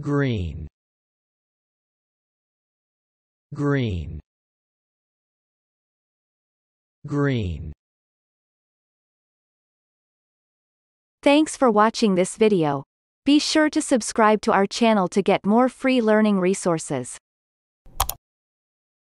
greene greene greene Thanks for watching this video. Be sure to subscribe to our channel to get more free learning resources.